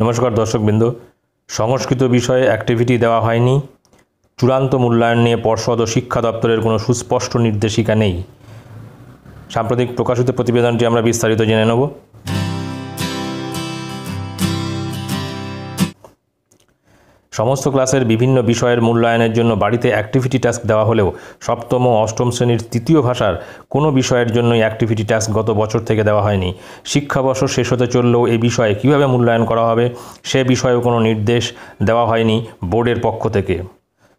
নমস্কার দর্শকবৃন্দ। সংস্কৃত বিষয়ে অ্যাক্টিভিটি দেওয়া হয়নি। চূড়ান্ত মূল্যায়ন নিয়ে পর্ষদ ও শিক্ষা দপ্তরের কোনো সুস্পষ্ট নির্দেশিকা নেই। সাম্প্রতিক প্রকাশিত প্রতিবেদনটি আমরা বিস্তারিত জেনে নেব। সমস্ত ক্লাসের বিভিন্ন বিষয়ের মূল্যায়নের জন্য বাড়িতে অ্যাক্টিভিটি টাস্ক দেওয়া হলেও সপ্তম ও অষ্টম শ্রেণির তৃতীয় ভাষার কোনো বিষয়ের জন্যই অ্যাক্টিভিটি টাস্ক গত বছর থেকে দেওয়া হয়নি। শিক্ষাবর্ষ শেষ হতে চললেও এই বিষয়ে কীভাবে মূল্যায়ন করা হবে, সে বিষয়েও কোনো নির্দেশ দেওয়া হয়নি বোর্ডের পক্ষ থেকে।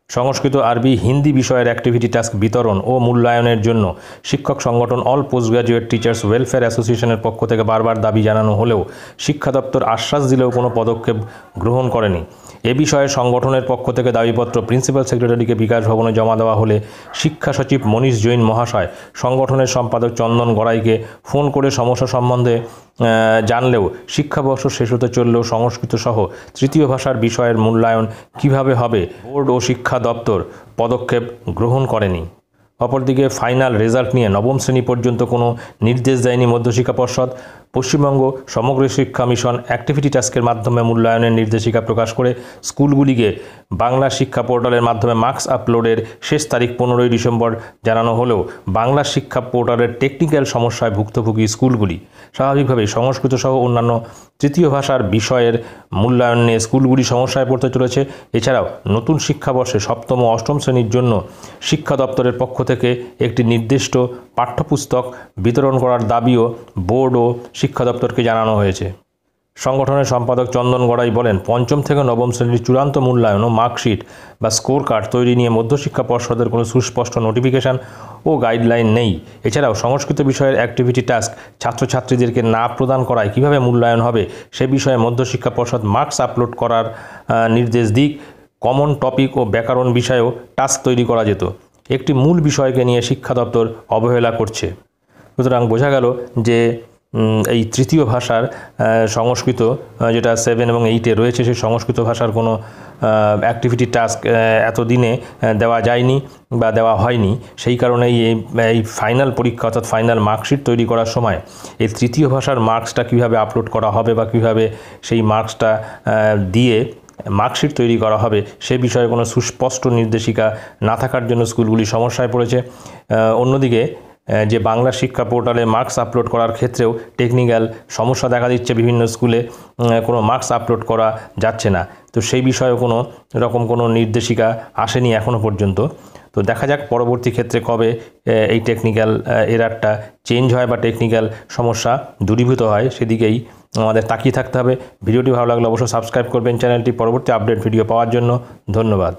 সংস্কৃত, আরবি, হিন্দি বিষয়ের অ্যাক্টিভিটি টাস্ক বিতরণ ও মূল্যায়নের জন্য শিক্ষক সংগঠন all post graduate teachers welfare অ্যাসোসিয়েশনের পক্ষ থেকে বারবার দাবি জানানো হলেও শিক্ষা দপ্তর আশ্বাস দিলেও কোনো পদক্ষেপ গ্রহণ করেনি। এ বিষয়ে সংগঠনের পক্ষ থেকে দাবিপত্র প্রিন্সিপাল সেক্রেটারিকে বিকাশ ভবনে জমা দেওয়া হলে শিক্ষা সচিব মনীষ জৈন মহাশয়, সংগঠনের সম্পাদক চন্দন গড়াইকে ফোন করে সমস্যা সম্বন্ধে জানলেও শিক্ষাবর্ষ শেষ হতে চললেও সংস্কৃত সহ তৃতীয় ভাষার বিষয়ের মূল্যায়ন কীভাবে হবে, বোর্ড ও শিক্ষা দপ্তর পদক্ষেপ গ্রহণ করেনি। অপরদিকে ফাইনাল রেজাল্ট নিয়ে নবম শ্রেণি পর্যন্ত কোনো নির্দেশ দেয়নি মধ্যশিক্ষা পর্ষদ। পশ্চিমবঙ্গ সমগ্র শিক্ষা মিশন অ্যাক্টিভিটি টাস্কের মাধ্যমে মূল্যায়নের নির্দেশিকা প্রকাশ করে স্কুলগুলিকে বাংলা শিক্ষা পোর্টালের মাধ্যমে মার্কস আপলোডের শেষ তারিখ পনেরোই ডিসেম্বর জানানো হলেও বাংলা শিক্ষা পোর্টালের টেকনিক্যাল সমস্যায় ভুক্তভোগী স্কুলগুলি স্বাভাবিকভাবেই সংস্কৃত সহ অন্যান্য তৃতীয় ভাষার বিষয়ের মূল্যায়ন নিয়ে স্কুলগুলি সমস্যায় পড়তে চলেছে। এছাড়াও নতুন শিক্ষাবর্ষে সপ্তম ও অষ্টম শ্রেণির জন্য শিক্ষা দপ্তরের পক্ষ থেকে একটি নির্দিষ্ট পাঠ্যপুস্তক বিতরণ করার দাবিও বোর্ড ও শিক্ষা দপ্তরকে জানানো হয়েছে। সংগঠনের সম্পাদক চন্দন গড়াই বলেন, পঞ্চম থেকে নবম শ্রেণির চূড়ান্ত মূল্যায়ন ও মার্কশিট বা স্কোর কার্ড তৈরি নিয়ে মধ্যশিক্ষা পর্ষদের কোনো সুস্পষ্ট নোটিফিকেশন ও গাইডলাইন নেই। এছাড়াও সংস্কৃত বিষয়ের অ্যাক্টিভিটি টাস্ক ছাত্রছাত্রীদেরকে না প্রদান করায় কীভাবে মূল্যায়ন হবে সে বিষয়ে মধ্যশিক্ষা পর্ষদ মার্কস আপলোড করার নির্দেশ দিক, কমন টপিক ও ব্যাকরণ বিষয়েও টাস্ক তৈরি করা যেত। একটি মূল বিষয়কে নিয়ে শিক্ষা দপ্তর অবহেলা করছে। সুতরাং বোঝা গেল যে এই তৃতীয় ভাষার সংস্কৃত যেটা সেভেন এবং এইটে রয়েছে, সেই সংস্কৃত ভাষার কোনো অ্যাক্টিভিটি টাস্ক এতদিনে দেওয়া যায়নি বা দেওয়া হয়নি। সেই কারণেই এই এই ফাইনাল পরীক্ষা অর্থাৎ ফাইনাল মার্কশিট তৈরি করার সময় এই তৃতীয় ভাষার মার্কসটা কীভাবে আপলোড করা হবে বা কীভাবে সেই মার্কসটা দিয়ে মার্কশিট তৈরি করা হবে, সে বিষয়ে কোনো সুস্পষ্ট নির্দেশিকা না থাকার জন্য স্কুলগুলি সমস্যায় পড়েছে। অন্যদিকে যে বাংলা শিক্ষা পোর্টালে মার্কস আপলোড করার ক্ষেত্রেও টেকনিক্যাল সমস্যা দেখা দিচ্ছে বিভিন্ন স্কুলে কোনো মার্কস আপলোড করা যাচ্ছে না। তো সেই বিষয়ে কোনো রকম কোনো নির্দেশিকা আসেনি এখনও পর্যন্ত। তো দেখা যাক পরবর্তী ক্ষেত্রে কবে এই টেকনিক্যাল এরারটা চেঞ্জ হয় বা টেকনিক্যাল সমস্যা দূরীভূত হয়, সেদিকেই আমাদের তাকিয়ে থাকতে হবে। ভিডিওটি ভালো লাগলে অবশ্যই সাবস্ক্রাইব করবেন। চ্যানেলটি পরবর্তী আপডেট ভিডিও পাওয়ার জন্য ধন্যবাদ।